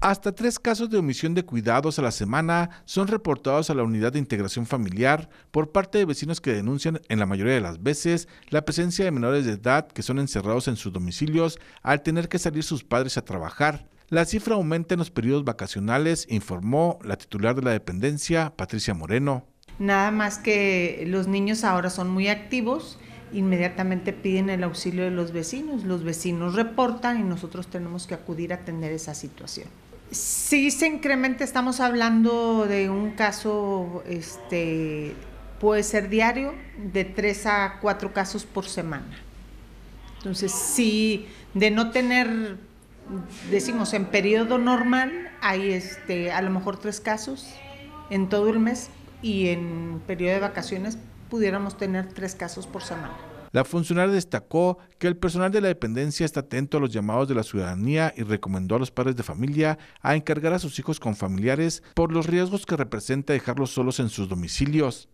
Hasta tres casos de omisión de cuidados a la semana son reportados a la unidad de integración familiar por parte de vecinos que denuncian en la mayoría de las veces la presencia de menores de edad que son encerrados en sus domicilios al tener que salir sus padres a trabajar. La cifra aumenta en los periodos vacacionales, informó la titular de la dependencia, Patricia Moreno. Nada más que los niños ahora son muy activos inmediatamente piden el auxilio de los vecinos. Los vecinos reportan y nosotros tenemos que acudir a atender esa situación. Sí se incrementa, estamos hablando de un caso, este, puede ser diario, de tres a cuatro casos por semana. Entonces, sí, de no tener, decimos, en periodo normal, hay este, a lo mejor tres casos en todo el mes y en periodo de vacaciones pudiéramos tener tres casos por semana. La funcionaria destacó que el personal de la dependencia está atento a los llamados de la ciudadanía y recomendó a los padres de familia a encargar a sus hijos con familiares por los riesgos que representa dejarlos solos en sus domicilios.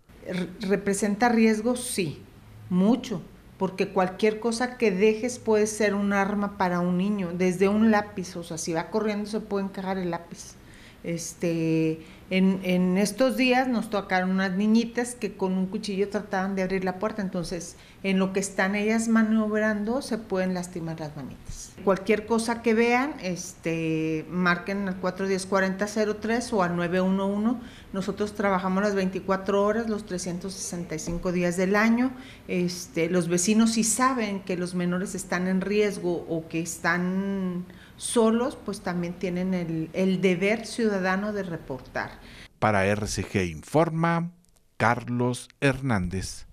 representa riesgos, sí, mucho, porque cualquier cosa que dejes puede ser un arma para un niño, desde un lápiz, o sea, si va corriendo se puede encajar el lápiz. Este, en, estos días nos tocaron unas niñitas que con un cuchillo trataban de abrir la puerta, entonces en lo que están ellas maniobrando se pueden lastimar las manitas. Cualquier cosa que vean, este, marquen al 410-4003 o al 911. Nosotros trabajamos las 24 horas, los 365 días del año. Este, los vecinos si saben que los menores están en riesgo o que están solos, pues también tienen el deber ciudadano de reportar. Para RCG Informa, Carlos Hernández.